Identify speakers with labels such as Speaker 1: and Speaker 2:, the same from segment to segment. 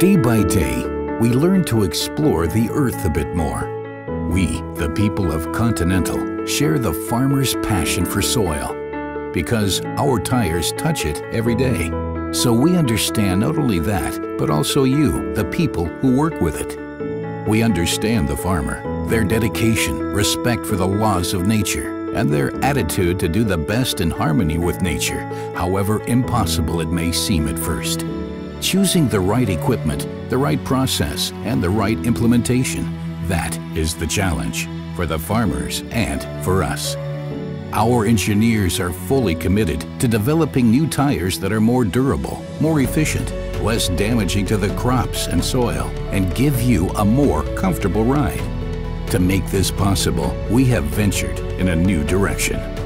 Speaker 1: Day by day, we learn to explore the earth a bit more. We, the people of Continental, share the farmer's passion for soil because our tires touch it every day. So we understand not only that, but also you, the people who work with it. We understand the farmer, their dedication, respect for the laws of nature, and their attitude to do the best in harmony with nature, however impossible it may seem at first. Choosing the right equipment, the right process, and the right implementation, that is the challenge for the farmers and for us. Our engineers are fully committed to developing new tires that are more durable, more efficient, less damaging to the crops and soil, and give you a more comfortable ride. To make this possible, we have ventured in a new direction.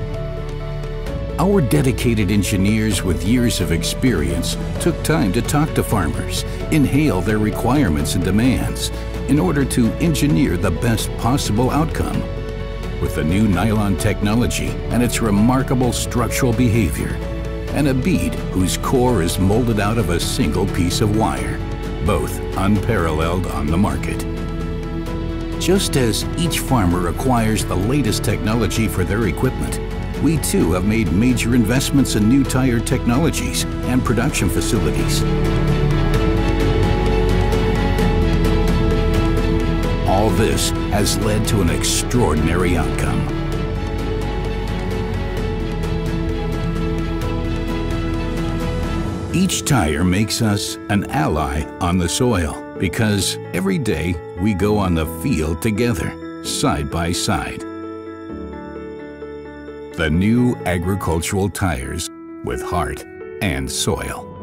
Speaker 1: Our dedicated engineers with years of experience took time to talk to farmers, inhale their requirements and demands, in order to engineer the best possible outcome with the new nylon technology and its remarkable structural behavior, and a bead whose core is molded out of a single piece of wire, both unparalleled on the market. Just as each farmer acquires the latest technology for their equipment, we too have made major investments in new tire technologies and production facilities. All this has led to an extraordinary outcome. Each tire makes us an ally on the soil because every day we go on the field together, side by side. The new agricultural tires with heart and soil.